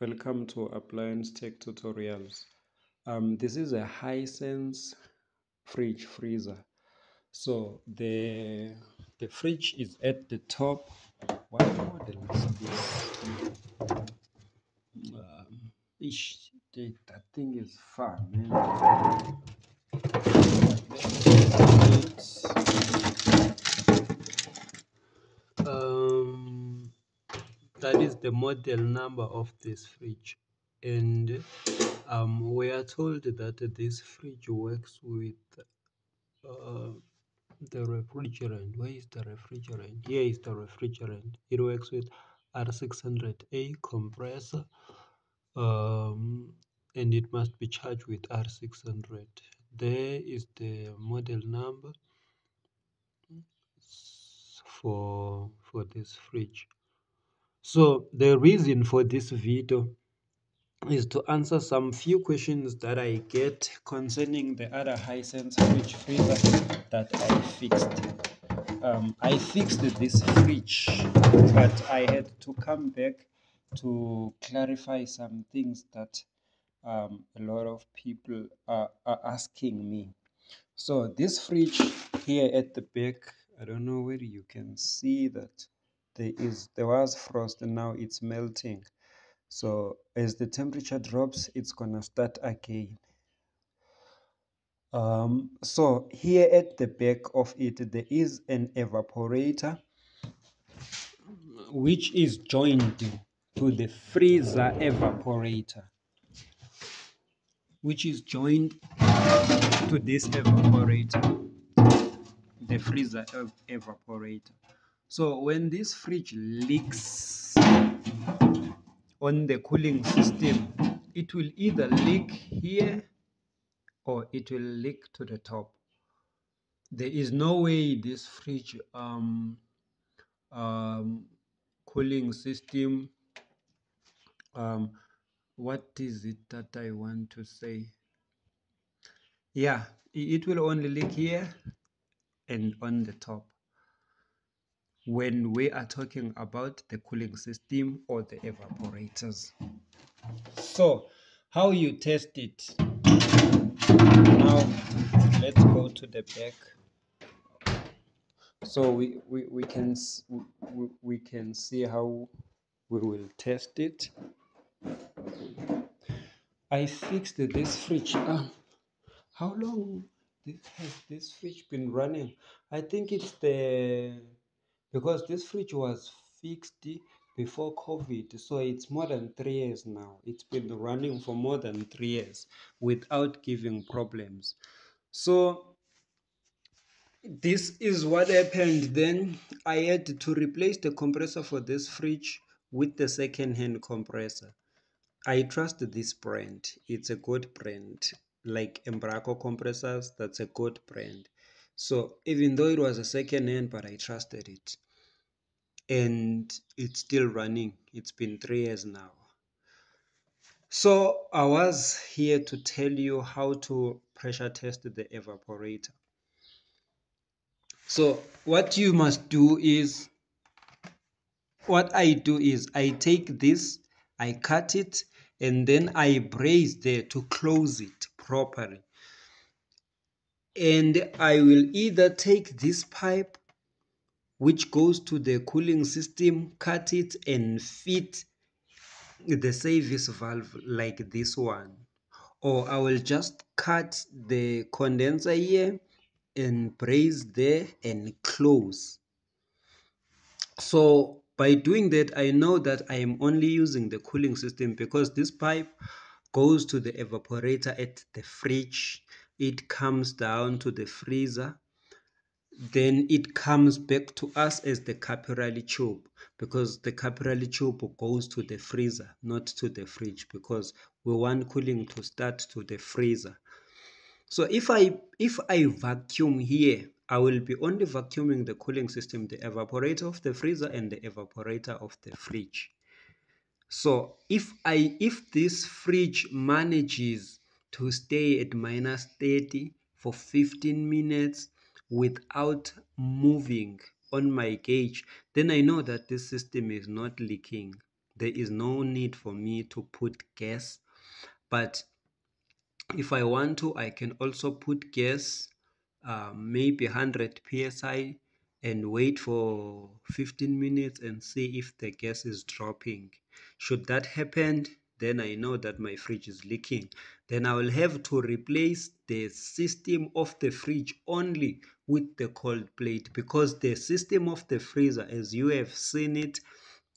welcome to appliance tech tutorials. Um, this is a hisense fridge freezer. So the the fridge is at the top. What model is this? Um, ish, that thing is far man um that is the model number of this fridge. And um, we are told that this fridge works with uh, the refrigerant. Where is the refrigerant? Here is the refrigerant. It works with r600a compressor um, and it must be charged with r600 there is the model number for for this fridge so the reason for this video is to answer some few questions that I get concerning the other Hisense fridge freezer that I fixed. Um, I fixed this fridge, but I had to come back to clarify some things that um, a lot of people are, are asking me. So this fridge here at the back, I don't know whether you can see that there is there was frost and now it's melting. So as the temperature drops it's gonna start again. Um, so here at the back of it there is an evaporator which is joined to the freezer evaporator which is joined to this evaporator the freezer evaporator so when this fridge leaks on the cooling system, it will either leak here or it will leak to the top. There is no way this fridge um, um, cooling system, um, what is it that I want to say? Yeah, it will only leak here and on the top when we are talking about the cooling system or the evaporators. So, how you test it? Now, let's go to the back. So we, we, we can we, we can see how we will test it. I fixed this fridge. Ah, how long has this fridge been running? I think it's the because this fridge was fixed before COVID, so it's more than three years now. It's been running for more than three years without giving problems. So this is what happened then. I had to replace the compressor for this fridge with the second-hand compressor. I trust this brand. It's a good brand. Like Embraco compressors, that's a good brand. So even though it was a second hand, but I trusted it. And it's still running. It's been three years now. So I was here to tell you how to pressure test the evaporator. So what you must do is, what I do is I take this, I cut it, and then I brace there to close it properly and I will either take this pipe which goes to the cooling system, cut it and fit the service valve like this one. Or I will just cut the condenser here and brace there and close. So by doing that, I know that I am only using the cooling system because this pipe goes to the evaporator at the fridge it comes down to the freezer then it comes back to us as the capillary tube because the capillary tube goes to the freezer not to the fridge because we want cooling to start to the freezer. So if i if i vacuum here i will be only vacuuming the cooling system the evaporator of the freezer and the evaporator of the fridge. So if i if this fridge manages to stay at minus 30 for 15 minutes without moving on my gauge, then I know that this system is not leaking. There is no need for me to put gas but if I want to I can also put gas uh, maybe 100 psi and wait for 15 minutes and see if the gas is dropping. Should that happen then I know that my fridge is leaking. Then I will have to replace the system of the fridge only with the cold plate because the system of the freezer, as you have seen it,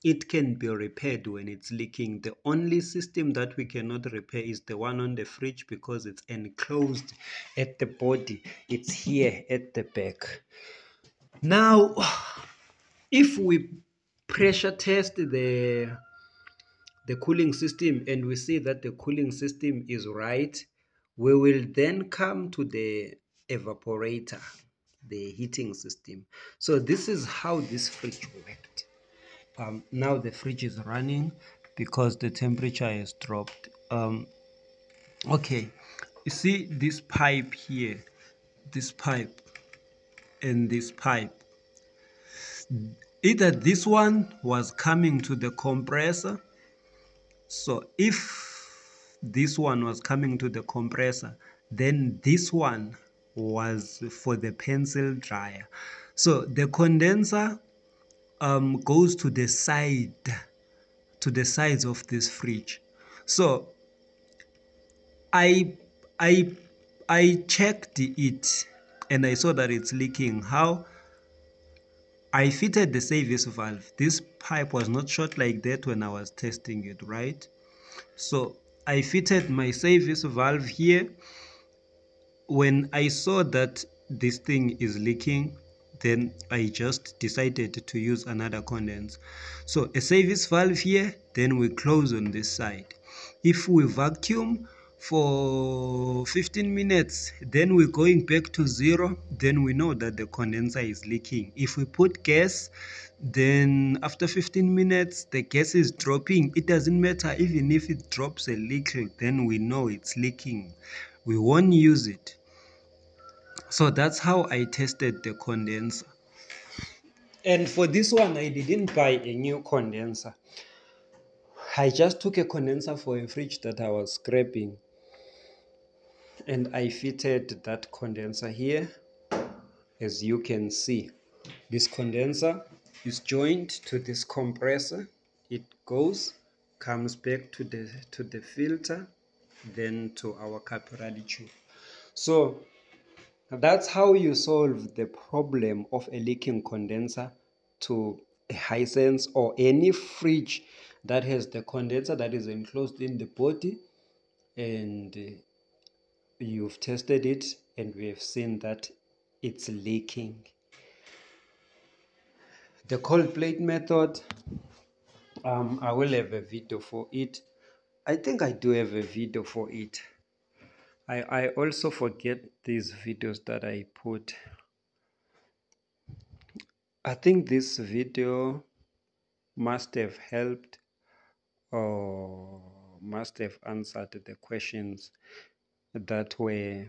it can be repaired when it's leaking. The only system that we cannot repair is the one on the fridge because it's enclosed at the body. It's here at the back. Now, if we pressure test the the cooling system and we see that the cooling system is right, we will then come to the evaporator, the heating system. So this is how this fridge worked. Um, now the fridge is running because the temperature has dropped. Um, okay, you see this pipe here, this pipe and this pipe. Either this one was coming to the compressor so if this one was coming to the compressor, then this one was for the pencil dryer. So the condenser um, goes to the side, to the sides of this fridge. So I, I, I checked it and I saw that it's leaking. How? I fitted the service valve. This pipe was not short like that when I was testing it, right? So I fitted my service valve here. When I saw that this thing is leaking, then I just decided to use another condenser. So a service valve here, then we close on this side. If we vacuum, for 15 minutes then we're going back to zero. Then we know that the condenser is leaking. If we put gas then after 15 minutes the gas is dropping. It doesn't matter even if it drops a little then we know it's leaking. We won't use it. So that's how i tested the condenser. And for this one i didn't buy a new condenser. I just took a condenser for a fridge that I was scraping and I fitted that condenser here. As you can see this condenser is joined to this compressor. It goes comes back to the to the filter then to our capillary tube. So that's how you solve the problem of a leaking condenser to a Hisense or any fridge that has the condenser that is enclosed in the body and you've tested it and we have seen that it's leaking. The cold plate method um, I will have a video for it. I think I do have a video for it. I, I also forget these videos that I put. I think this video must have helped or must have answered the questions that were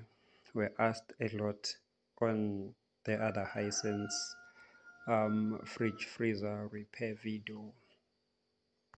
were asked a lot on the other Hisense um, fridge freezer repair video